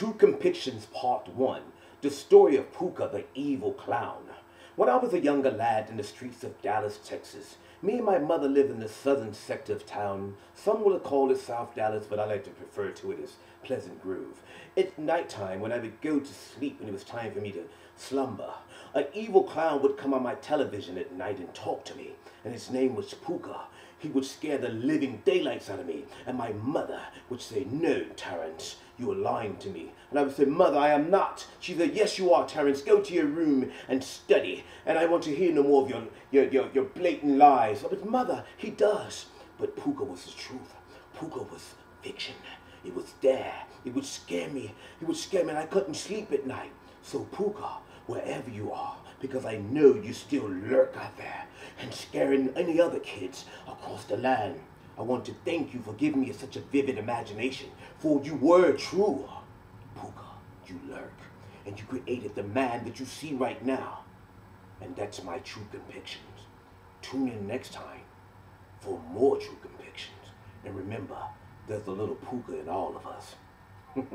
True ConPiKsions Part 1 The Story of Pooka the Evil Clown. When I was a younger lad in the streets of Dallas, Texas, me and my mother lived in the southern sector of town. Some will call it South Dallas, but I like to refer to it as Pleasant Grove. At nighttime, when I would go to sleep and it was time for me to slumber, an evil clown would come on my television at night and talk to me, and his name was Pooka. He would scare the living daylights out of me, and my mother would say, No, Terence, you are lying to me. And I would say, Mother, I am not. She said, Yes, you are, Terence. Go to your room and study, and I want to hear no more of your, your, your, your blatant lies. But, Mother, he does. But Pooka was the truth. Pooka was fiction. It was there. It would scare me. It would scare me, and I couldn't sleep at night. So, Pooka, wherever you are, because I know you still lurk out there and scaring any other kids across the land. I want to thank you for giving me such a vivid imagination, for you were true. Pooka, you lurk, and you created the man that you see right now. And that's my true ConPiKsions. Tune in next time for more true ConPiKsions. And remember, there's a little Pooka in all of us.